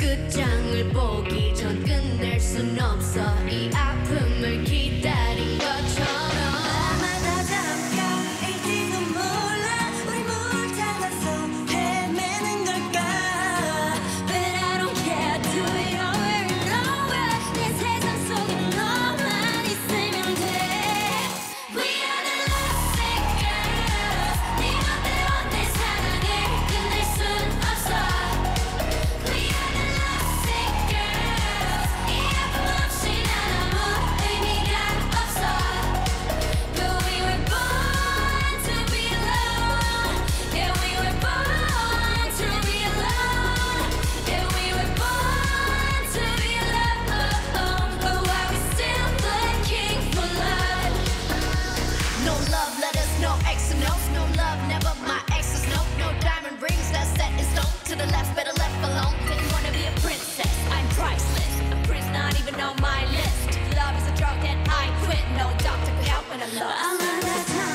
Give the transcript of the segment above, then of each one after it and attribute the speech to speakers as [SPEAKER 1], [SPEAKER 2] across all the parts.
[SPEAKER 1] 끝장을 보기 전.
[SPEAKER 2] that
[SPEAKER 1] time.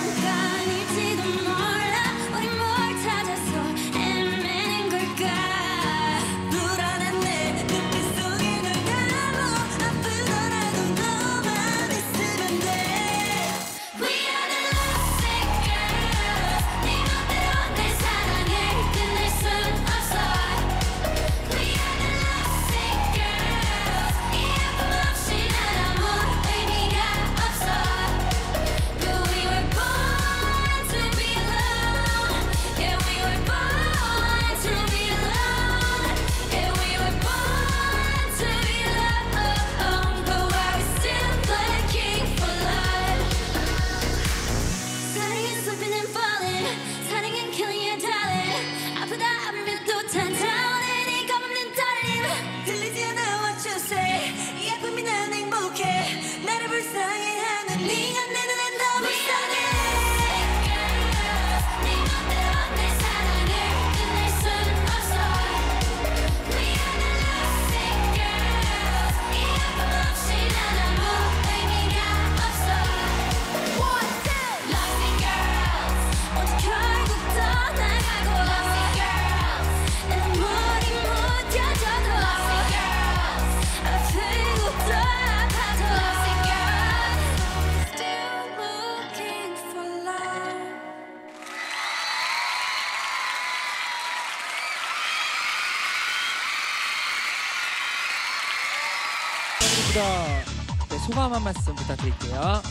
[SPEAKER 1] Linga 먼저
[SPEAKER 3] 네, 소감 한 말씀 부탁드릴게요.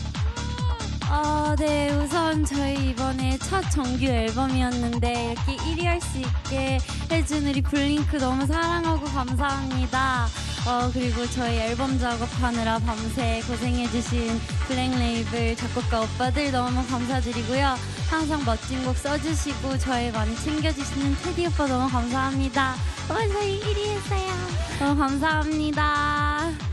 [SPEAKER 4] 어, 네, 우선 저희 이번에 첫 정규 앨범이었는데 이렇게 1위 할 수 있게 해준 우리 블링크 너무 사랑하고 감사합니다. 어, 그리고 저희 앨범 작업하느라 밤새 고생해주신 블랙레이블 작곡가 오빠들 너무 감사드리고요. 항상 멋진 곡 써주시고 저희 많이 챙겨주시는 테디 오빠 너무 감사합니다. 오빠 저희 1위 했어요. 너무 감사합니다.